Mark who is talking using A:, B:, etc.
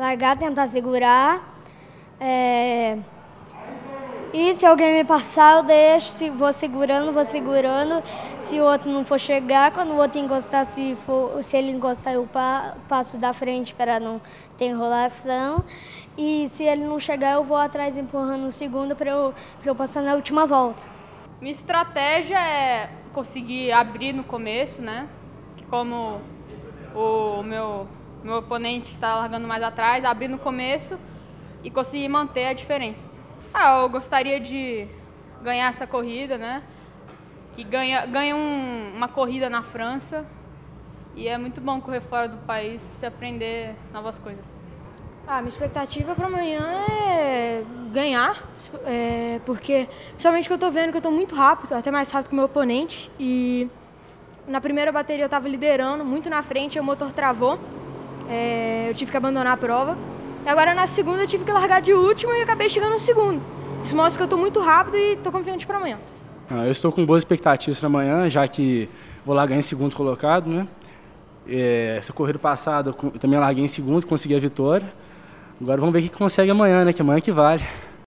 A: largar, tentar segurar. É... E se alguém me passar, eu deixo, vou segurando, vou segurando. Se o outro não for chegar, quando o outro encostar, se, for, se ele encostar, eu passo da frente para não ter enrolação. E se ele não chegar, eu vou atrás empurrando o segundo para eu, eu passar na última volta.
B: Minha estratégia é conseguir abrir no começo, né? Como meu, oponente está largando mais atrás, abrir no começo e conseguir manter a diferença. Ah, eu gostaria de ganhar essa corrida, né? Que ganha, ganha um, uma corrida na França e é muito bom correr fora do país para você aprender novas coisas.
C: Ah, minha expectativa para amanhã é ganhar, é, porque principalmente que eu estou vendo que eu estou muito rápido, até mais rápido que o meu oponente e na primeira bateria eu estava liderando, muito na frente, e o motor travou, é, eu tive que abandonar a prova. E agora na segunda eu tive que largar de último e acabei chegando no segundo. Isso mostra que eu estou muito rápido e estou confiante para amanhã.
D: Ah, eu estou com boas expectativas para amanhã, já que vou largar em segundo colocado, né? É, essa corrida passada eu também larguei em segundo, consegui a vitória. Agora vamos ver o que consegue amanhã, né? Que amanhã que vale.